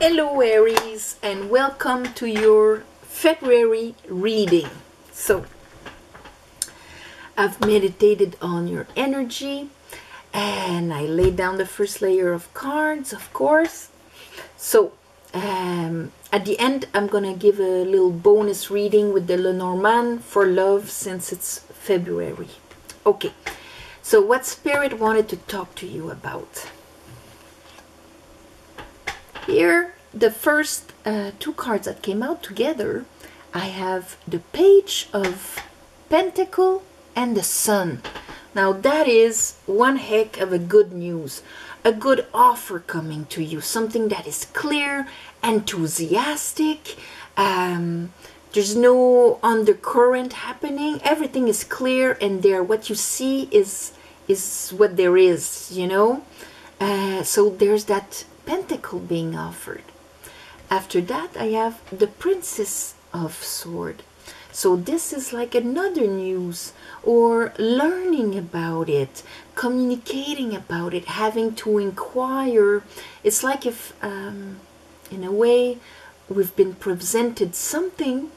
Hello Aries and welcome to your February reading. So, I've meditated on your energy and I laid down the first layer of cards, of course. So, um, at the end, I'm gonna give a little bonus reading with the Lenormand for love since it's February. Okay, so what Spirit wanted to talk to you about? Here, the first uh, two cards that came out together, I have the Page of Pentacle and the Sun. Now that is one heck of a good news. A good offer coming to you. Something that is clear, enthusiastic. Um, there's no undercurrent happening. Everything is clear and there. What you see is is what there is, you know. Uh, so there's that pentacle being offered. After that, I have the Princess of Sword. So this is like another news or learning about it, communicating about it, having to inquire. It's like if, um, in a way, we've been presented something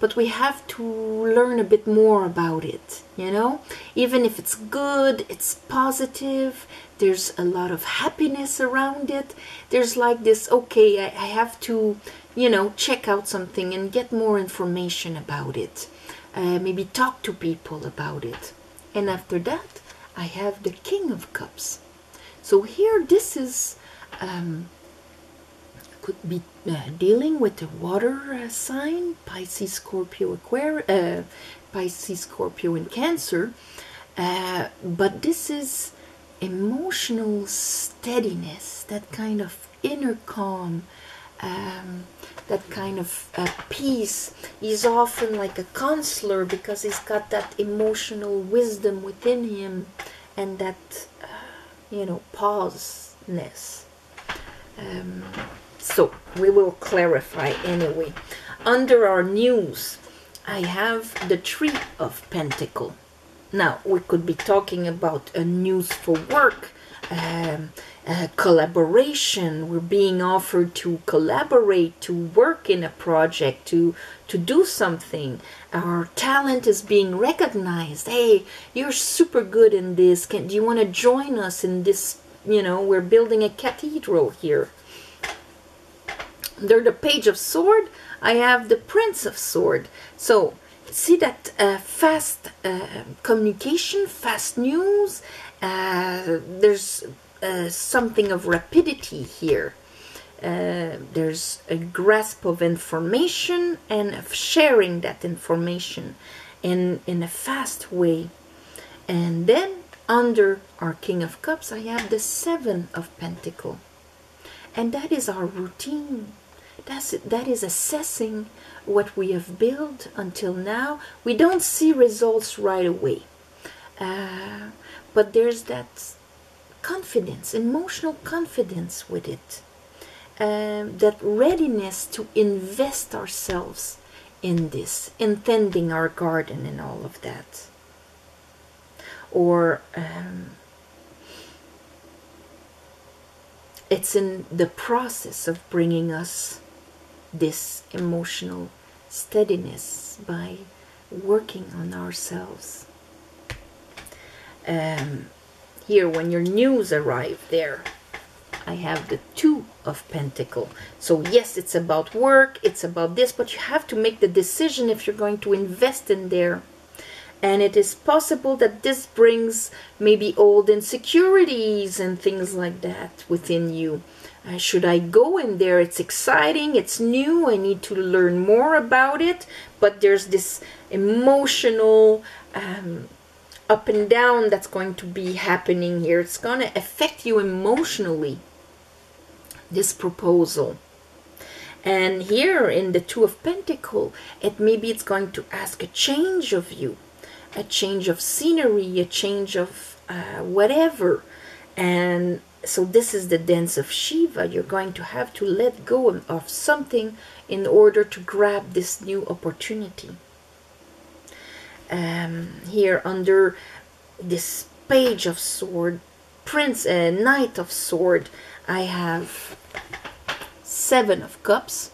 but we have to learn a bit more about it you know? Even if it's good it's positive there's a lot of happiness around it. There's like this okay i, I have to you know check out something and get more information about it. Uh, maybe talk to people about it. And after that i have the king of cups. So here this is um, could be uh, dealing with the water uh, sign Pisces, Scorpio, Aquarius, uh, Pisces, Scorpio, and Cancer. Uh, but this is emotional steadiness, that kind of inner calm, um, that kind of uh, peace. He's often like a counselor because he's got that emotional wisdom within him and that, uh, you know, pauseness. Um, so we will clarify anyway. Under our news, I have the Tree of Pentacle. Now we could be talking about a news for work, um, collaboration. We're being offered to collaborate, to work in a project, to to do something. Our talent is being recognized. Hey, you're super good in this. Can do you want to join us in this? You know, we're building a cathedral here under the page of sword. I have the prince of sword. So see that uh, fast uh, communication fast news? Uh, there's uh, something of rapidity here. Uh, there's a grasp of information and of sharing that information in in a fast way. And then under our king of cups I have the seven of pentacle and that is our routine that's that is assessing what we have built until now. We don't see results right away, uh, but there's that confidence, emotional confidence with it, um, that readiness to invest ourselves in this, in tending our garden and all of that, or. Um, it's in the process of bringing us this emotional steadiness by working on ourselves. Um, here, when your news arrive there, I have the two of pentacle. So yes, it's about work, it's about this, but you have to make the decision if you're going to invest in there. And it is possible that this brings maybe old insecurities and things like that within you. Uh, should I go in there? It's exciting, it's new, I need to learn more about it, but there's this emotional um, up and down that's going to be happening here. It's going to affect you emotionally, this proposal. And here in the Two of Pentacle, it maybe it's going to ask a change of you, a change of scenery, a change of uh, whatever. And so this is the dance of Shiva. You're going to have to let go of something in order to grab this new opportunity. Um, here under this page of sword, prince, uh, knight of sword, I have Seven of Cups.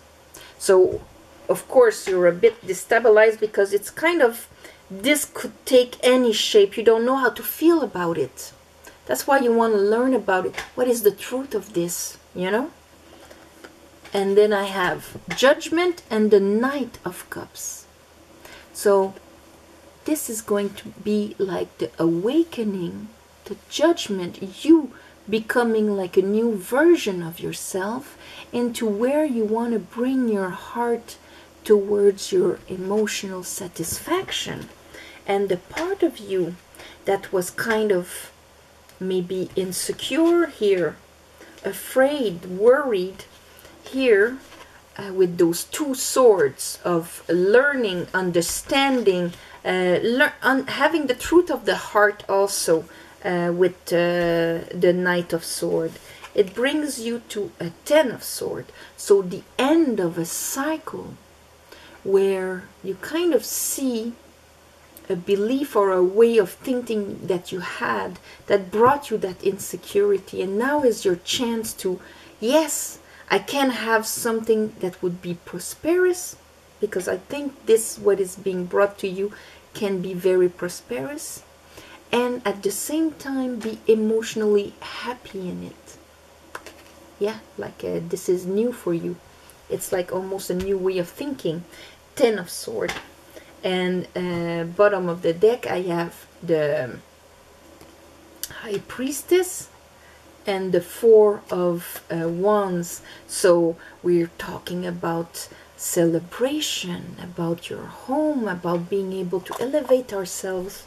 So, of course, you're a bit destabilized because it's kind of, this could take any shape. You don't know how to feel about it. That's why you want to learn about it. What is the truth of this, you know? And then I have Judgment and the Knight of Cups. So, this is going to be like the awakening, the judgment, you becoming like a new version of yourself into where you want to bring your heart towards your emotional satisfaction. And the part of you that was kind of maybe insecure here, afraid, worried here, uh, with those two swords of learning, understanding, uh, having the truth of the heart also uh, with uh, the Knight of Sword. It brings you to a Ten of Sword. So the end of a cycle where you kind of see a belief or a way of thinking that you had that brought you that insecurity. And now is your chance to yes i can have something that would be prosperous because i think this what is being brought to you can be very prosperous and at the same time be emotionally happy in it. Yeah like uh, this is new for you. It's like almost a new way of thinking ten of sword. And uh, bottom of the deck I have the high priestess and the four of uh, wands. So we're talking about celebration about your home about being able to elevate ourselves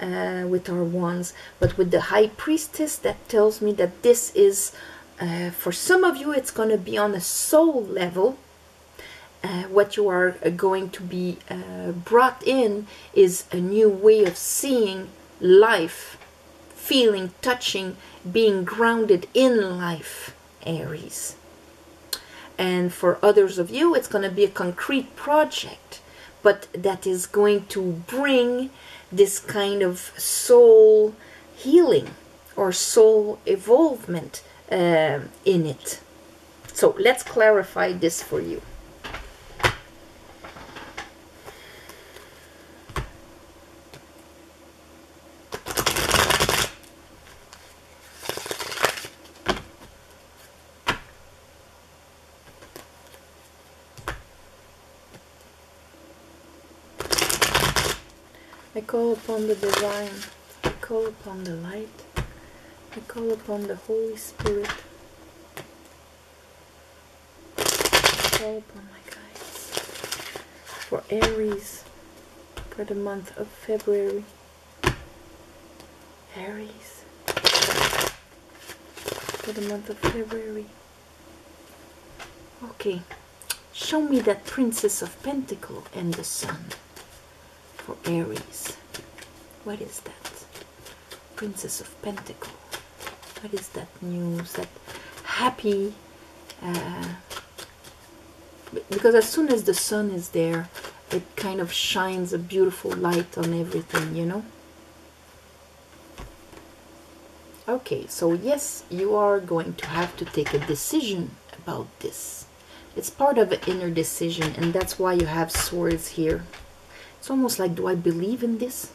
uh, with our wands. But with the high priestess that tells me that this is uh, for some of you it's going to be on a soul level uh, what you are uh, going to be uh, brought in is a new way of seeing life feeling touching being grounded in life aries and for others of you it's going to be a concrete project but that is going to bring this kind of soul healing or soul evolvement uh, in it. So let's clarify this for you. Call upon the divine. I call upon the light. I call upon the Holy Spirit. Call upon my guides. For Aries, for the month of February. Aries. For the month of February. Okay. Show me that Princess of Pentacle and the Sun for Aries. What is that? Princess of Pentacle. What is that news? That happy. Uh, because as soon as the sun is there, it kind of shines a beautiful light on everything, you know? Okay, so yes, you are going to have to take a decision about this. It's part of an inner decision, and that's why you have swords here. It's almost like, do I believe in this?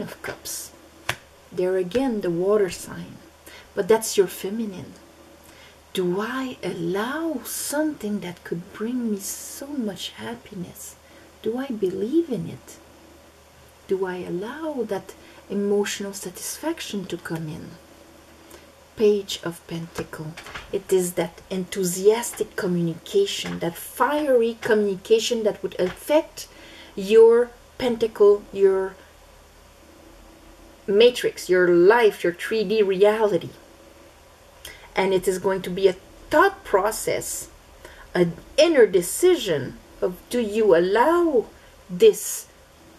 Of Cups. There again, the water sign. But that's your feminine. Do I allow something that could bring me so much happiness? Do I believe in it? Do I allow that emotional satisfaction to come in? Page of Pentacle. It is that enthusiastic communication, that fiery communication that would affect your pentacle, your matrix, your life, your 3D reality. And it is going to be a thought process, an inner decision of do you allow this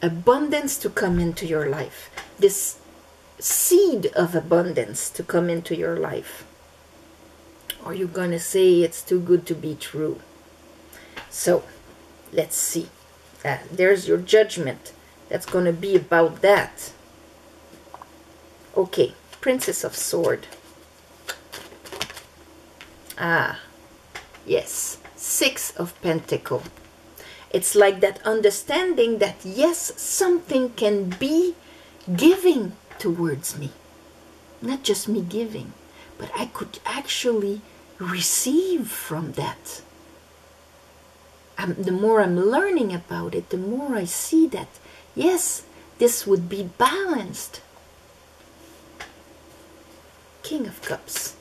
abundance to come into your life, this seed of abundance to come into your life? Or you going to say it's too good to be true? So, let's see. Uh, there's your judgment. That's going to be about that. Okay, Princess of Sword. Ah, yes, Six of Pentacle. It's like that understanding that yes, something can be giving towards me. Not just me giving, but I could actually receive from that. The more I'm learning about it, the more I see that, yes, this would be balanced. King of Cups.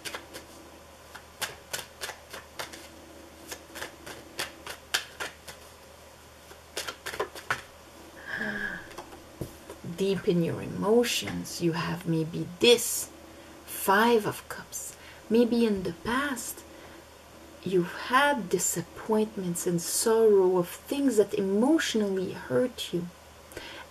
Deep in your emotions, you have maybe this Five of Cups. Maybe in the past, you've had disappointments and sorrow of things that emotionally hurt you.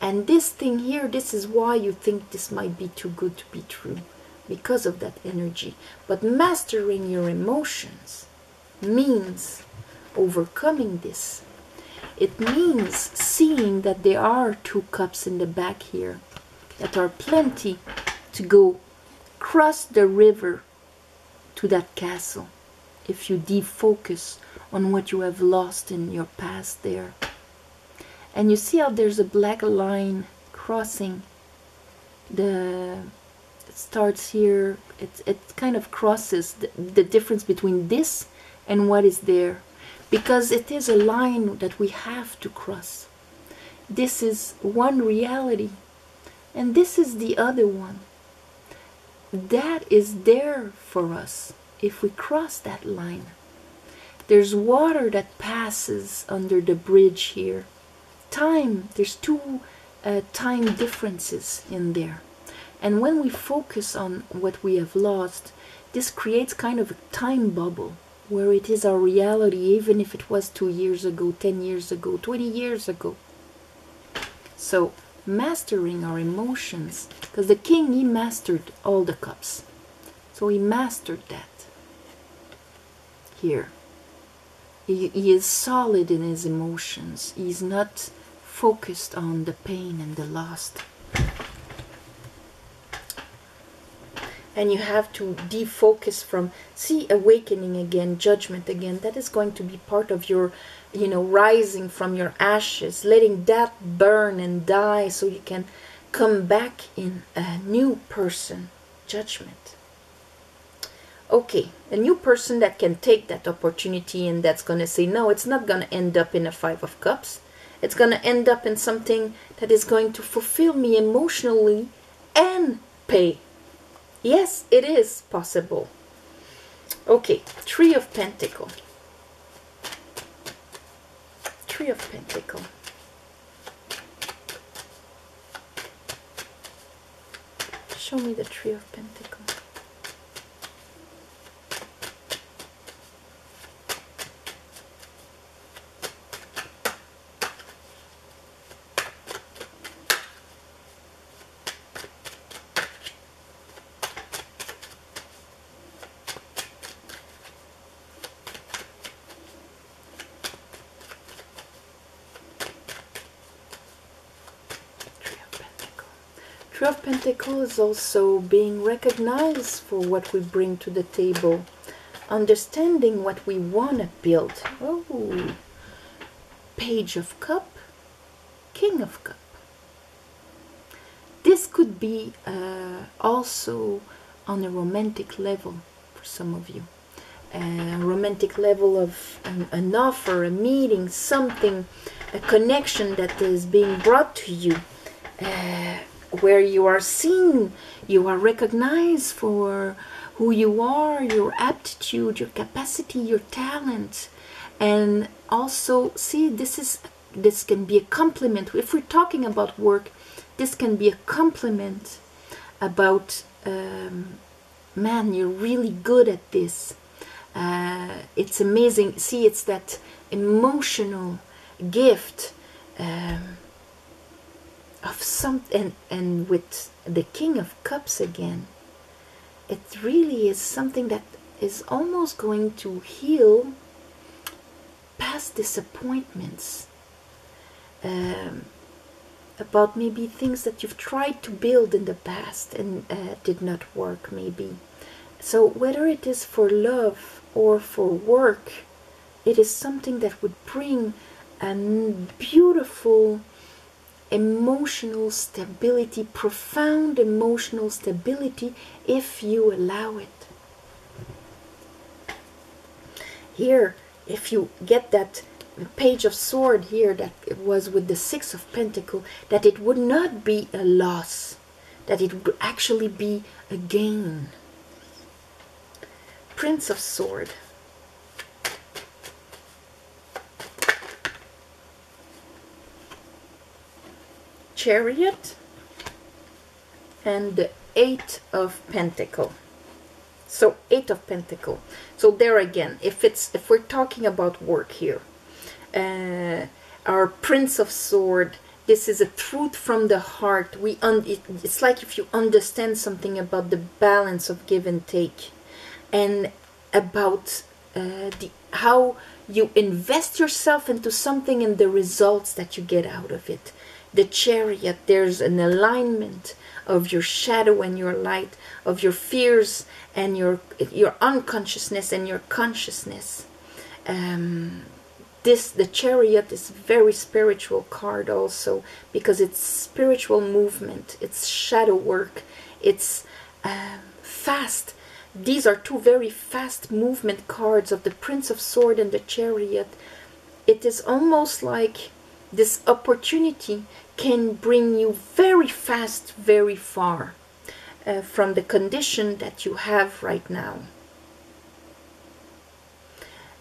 And this thing here, this is why you think this might be too good to be true because of that energy. But mastering your emotions means overcoming this. It means seeing that there are two cups in the back here that are plenty to go cross the river to that castle if you defocus on what you have lost in your past there. And you see how there's a black line crossing the starts here it, it kind of crosses the, the difference between this and what is there because it is a line that we have to cross this is one reality and this is the other one that is there for us if we cross that line. There's water that passes under the bridge here. Time, there's two uh, time differences in there. And when we focus on what we have lost, this creates kind of a time bubble where it is our reality, even if it was two years ago, 10 years ago, 20 years ago. So, mastering our emotions, because the king, he mastered all the cups. So he mastered that here. He, he is solid in his emotions. He's not focused on the pain and the loss. And you have to defocus from, see, awakening again, judgment again. That is going to be part of your, you know, rising from your ashes, letting that burn and die so you can come back in a new person, judgment okay, a new person that can take that opportunity and that's going to say, no, it's not going to end up in a Five of Cups. It's going to end up in something that is going to fulfill me emotionally and pay. Yes, it is possible. Okay, Three of Pentacle. Three of Pentacle. Show me the Three of Pentacle. Three of Pentacles is also being recognized for what we bring to the table, understanding what we want to build. Oh, Page of Cup, King of Cup. This could be uh, also on a romantic level for some of you. A romantic level of an, an offer, a meeting, something, a connection that is being brought to you. Uh, where you are seen, you are recognized for who you are, your aptitude, your capacity, your talent. And also, see, this is this can be a compliment. If we're talking about work, this can be a compliment about um, man, you're really good at this. Uh, it's amazing. See, it's that emotional gift. Um, of some and and with the king of cups again it really is something that is almost going to heal past disappointments. Um, about maybe things that you've tried to build in the past and uh, did not work maybe. So whether it is for love or for work, it is something that would bring a beautiful emotional stability, profound emotional stability, if you allow it. Here, if you get that page of sword here that was with the six of pentacle that it would not be a loss that it would actually be a gain prince of sword chariot and the eight of pentacle. So eight of pentacle. So there again if it's if we're talking about work here uh, our prince of sword this is a truth from the heart. We it, it's like if you understand something about the balance of give and take and about uh, the how you invest yourself into something and the results that you get out of it the chariot there's an alignment of your shadow and your light of your fears and your your unconsciousness and your consciousness. Um, this the chariot is very spiritual card also because it's spiritual movement it's shadow work it's um, fast. These are two very fast movement cards of the prince of sword and the chariot. It is almost like this opportunity can bring you very fast very far uh, from the condition that you have right now.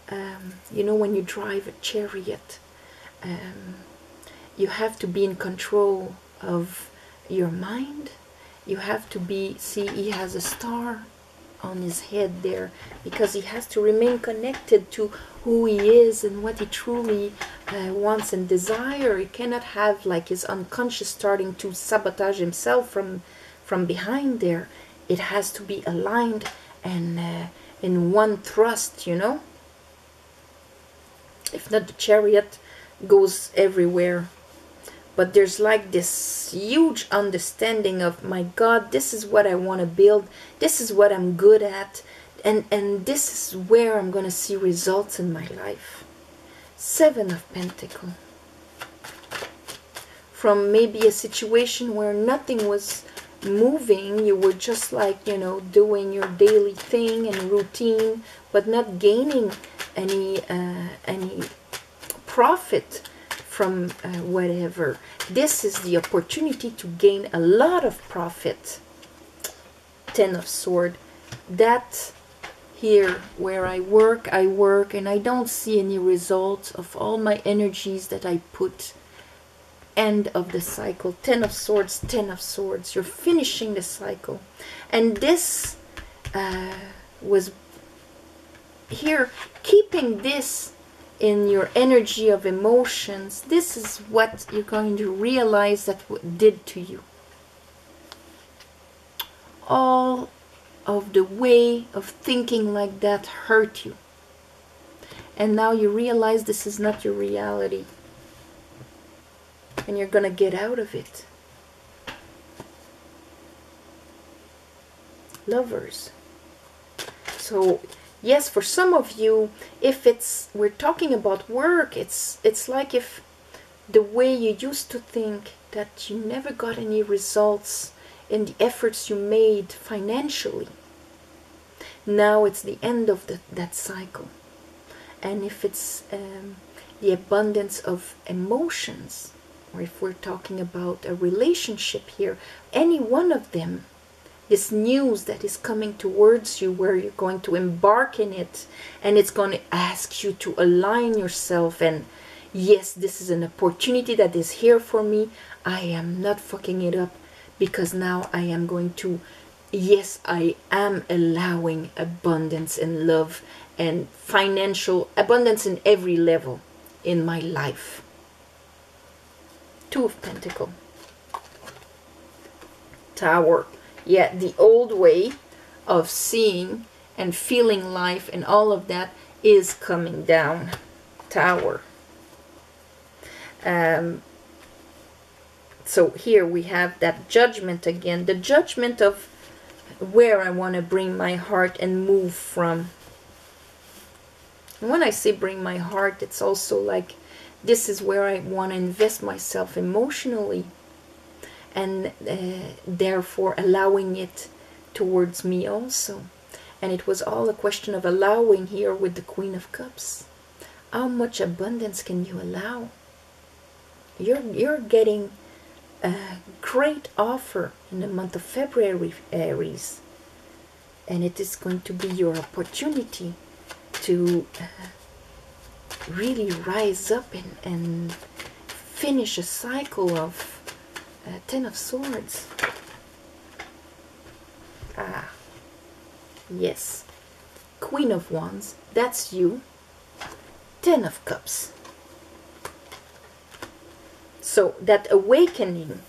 Um, you know, when you drive a chariot, um, you have to be in control of your mind. You have to be, see, he has a star on his head there because he has to remain connected to who he is and what he truly uh, wants and desire. He cannot have like his unconscious starting to sabotage himself from from behind there. It has to be aligned and uh, in one thrust you know? If not the chariot goes everywhere. But there's like this huge understanding of my god this is what i want to build. This is what i'm good at and and this is where i'm going to see results in my life. Seven of pentacle from maybe a situation where nothing was moving you were just like you know doing your daily thing and routine but not gaining any uh, any profit from uh, whatever. This is the opportunity to gain a lot of profit. Ten of sword that here where I work I work and I don't see any results of all my energies that I put end of the cycle. Ten of Swords, Ten of Swords. You're finishing the cycle. And this uh, was here, keeping this in your energy of emotions. This is what you're going to realize that did to you. All of the way of thinking like that hurt you. And now you realize this is not your reality and you're going to get out of it. Lovers. So, yes, for some of you, if it's we're talking about work, it's it's like if the way you used to think that you never got any results in the efforts you made financially. Now it's the end of the, that cycle. And if it's um, the abundance of emotions, or if we're talking about a relationship here, any one of them, this news that is coming towards you where you're going to embark in it and it's going to ask you to align yourself and yes, this is an opportunity that is here for me. I am not fucking it up because now I am going to, yes, I am allowing abundance and love and financial abundance in every level in my life. Two of Pentacle. Tower. Yeah, the old way of seeing and feeling life and all of that is coming down. Tower. Um, so here we have that judgment again. The judgment of where I want to bring my heart and move from. when I say bring my heart, it's also like this is where I want to invest myself emotionally and uh, therefore allowing it towards me also. And it was all a question of allowing here with the Queen of Cups. How much abundance can you allow? You're, you're getting a great offer in the month of February, Aries. And it is going to be your opportunity to uh, really rise up and, and finish a cycle of uh, Ten of Swords. Ah, yes. Queen of Wands, that's you. Ten of Cups. So that awakening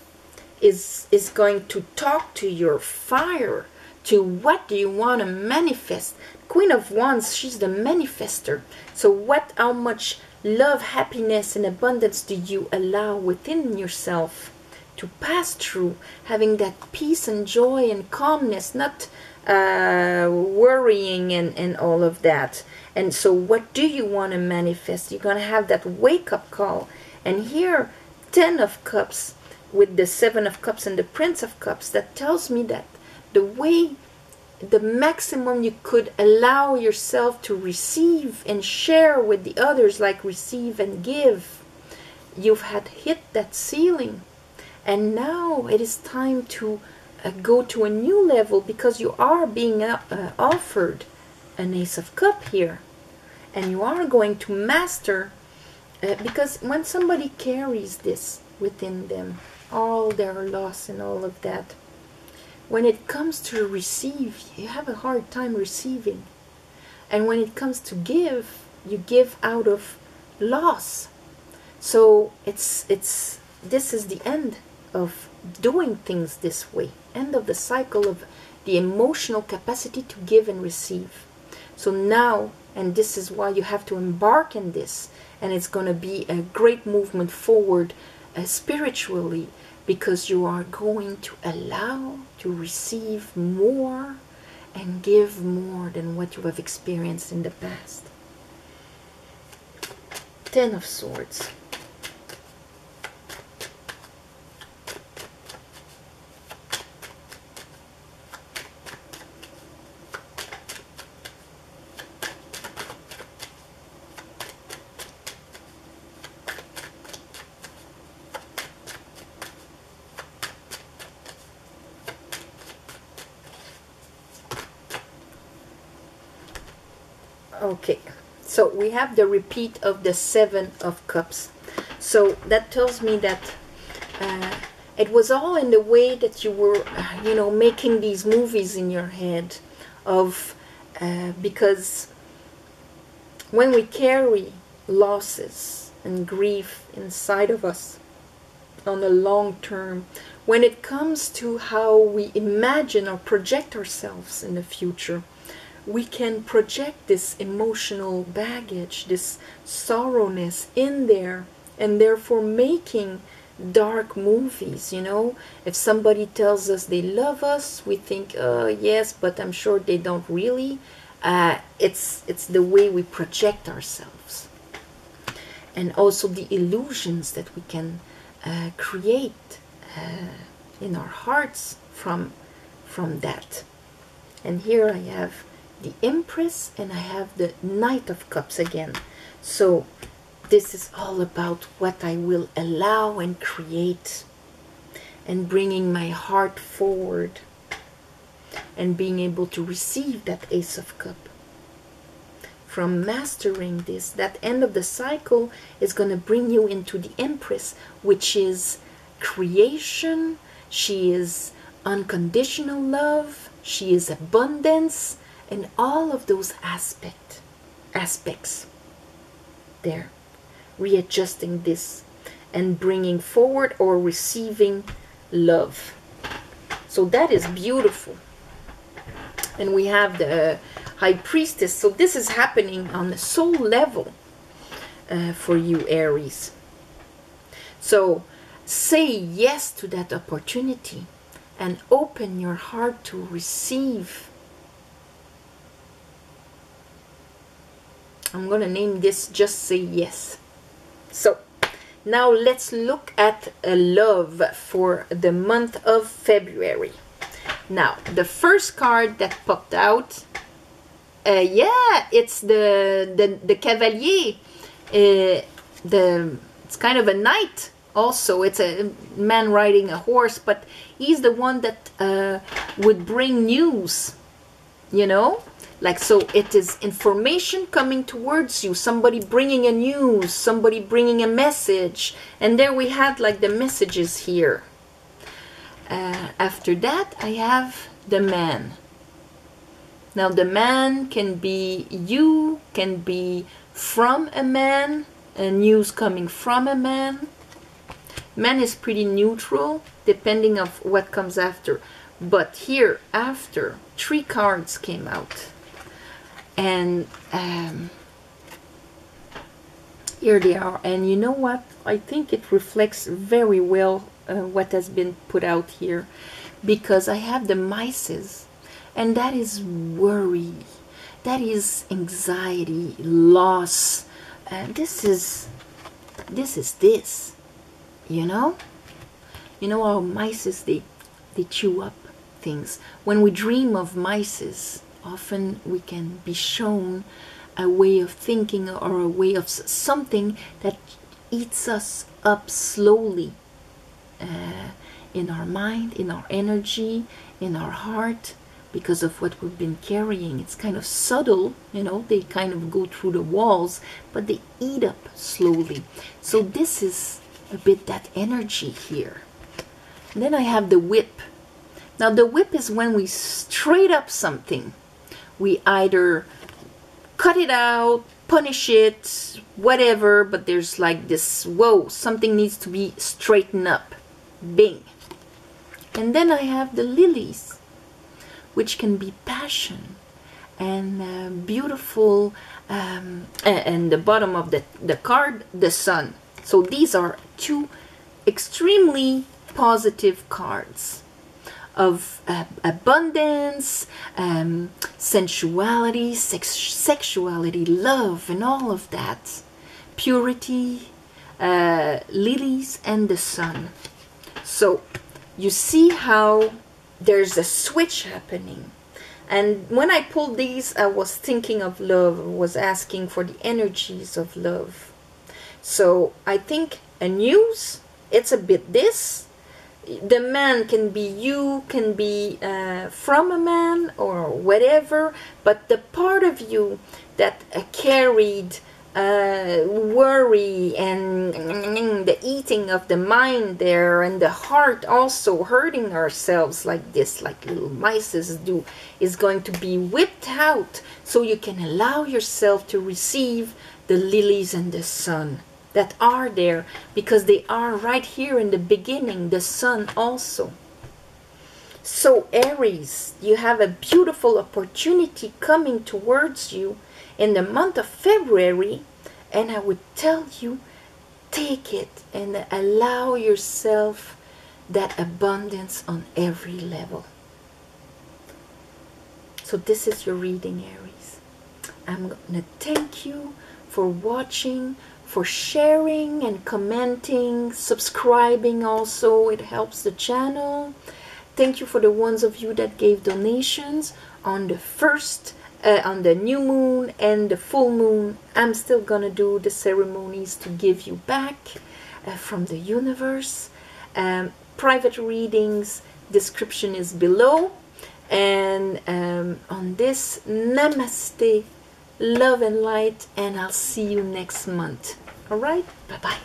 is, is going to talk to your fire, to what do you want to manifest. Queen of Wands, she's the manifester. So what, how much love, happiness, and abundance do you allow within yourself to pass through, having that peace and joy and calmness, not uh, worrying and, and all of that. And so what do you want to manifest? You're going to have that wake-up call. And here, Ten of Cups with the Seven of Cups and the Prince of Cups, that tells me that the way the maximum you could allow yourself to receive and share with the others, like receive and give, you've had hit that ceiling. And now it is time to uh, go to a new level because you are being uh, uh, offered an Ace of Cup here. And you are going to master, uh, because when somebody carries this within them, all their loss and all of that, when it comes to receive, you have a hard time receiving. And when it comes to give, you give out of loss. So it's it's this is the end of doing things this way. End of the cycle of the emotional capacity to give and receive. So now, and this is why you have to embark in this, and it's going to be a great movement forward uh, spiritually because you are going to allow to receive more and give more than what you have experienced in the past. Ten of Swords. Okay, so we have the repeat of the Seven of Cups. So that tells me that uh, it was all in the way that you were, uh, you know, making these movies in your head of, uh, because when we carry losses and grief inside of us on the long term, when it comes to how we imagine or project ourselves in the future, we can project this emotional baggage, this sorrowness in there, and therefore making dark movies, you know. If somebody tells us they love us, we think, uh, yes, but I'm sure they don't really. Uh, it's, it's the way we project ourselves. And also the illusions that we can uh, create uh, in our hearts from, from that. And here I have the Empress and I have the Knight of Cups again. So this is all about what I will allow and create and bringing my heart forward and being able to receive that Ace of Cup. From mastering this, that end of the cycle is going to bring you into the Empress, which is creation, she is unconditional love, she is abundance, and all of those aspect aspects there readjusting this and bringing forward or receiving love. So that is beautiful. And we have the high priestess. So this is happening on the soul level uh, for you aries. So say yes to that opportunity and open your heart to receive I'm gonna name this just say yes. So now let's look at a love for the month of February. Now the first card that popped out, uh, yeah, it's the the the Cavalier. Uh, the it's kind of a knight also it's a man riding a horse but he's the one that uh, would bring news you know like so it is information coming towards you somebody bringing a news somebody bringing a message. And there we had like the messages here. Uh, after that i have the man. Now the man can be you can be from a man a news coming from a man. Man is pretty neutral depending of what comes after. But here after three cards came out and um, here they are. And you know what? I think it reflects very well uh, what has been put out here. Because I have the mices. And that is worry. That is anxiety loss. And this is this is this. You know? You know how mices they they chew up things. When we dream of mice often we can be shown a way of thinking or a way of something that eats us up slowly uh, in our mind in our energy in our heart because of what we've been carrying it's kind of subtle you know they kind of go through the walls but they eat up slowly so this is a bit that energy here. And then I have the whip. Now the whip is when we straight up something. We either cut it out, punish it, whatever, but there's like this, whoa, something needs to be straightened up. Bing. And then I have the lilies, which can be passion and uh, beautiful, um, and, the bottom of the, the card, the sun. So these are two extremely positive cards of uh, abundance, um, sensuality, sex sexuality, love, and all of that. Purity, uh, lilies, and the sun. So you see how there's a switch happening. And when I pulled these, I was thinking of love, was asking for the energies of love. So I think a news, it's a bit this. The man can be you, can be uh, from a man or whatever, but the part of you that uh, carried uh, worry and the eating of the mind there and the heart also hurting ourselves like this like little mices do is going to be whipped out. So you can allow yourself to receive the lilies and the sun that are there because they are right here in the beginning, the sun also. So, Aries, you have a beautiful opportunity coming towards you in the month of February, and I would tell you take it and allow yourself that abundance on every level. So, this is your reading, Aries. I'm going to thank you for watching, for sharing and commenting, subscribing also. It helps the channel. Thank you for the ones of you that gave donations on the first, uh, on the new moon and the full moon. I'm still gonna do the ceremonies to give you back uh, from the universe. Um, private readings, description is below. And um, on this, namaste love and light, and I'll see you next month. All right, bye-bye.